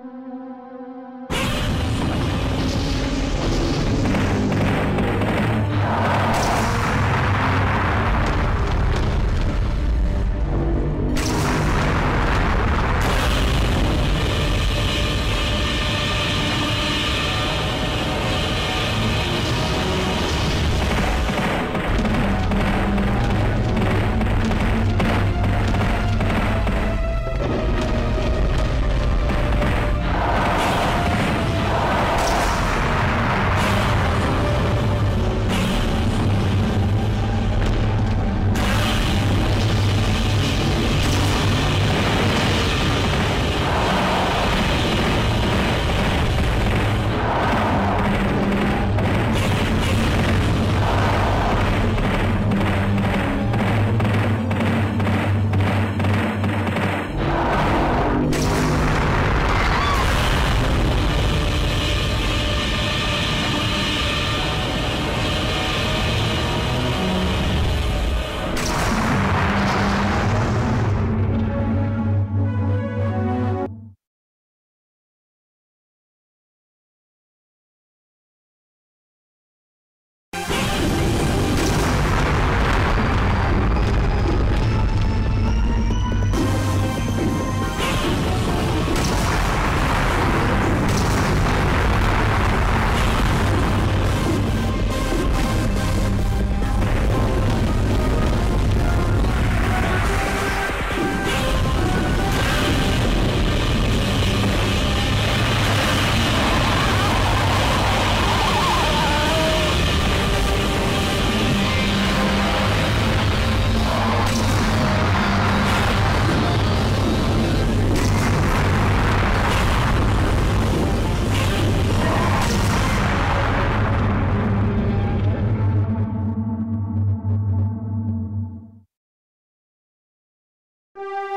Mm-hmm.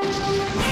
Yeah!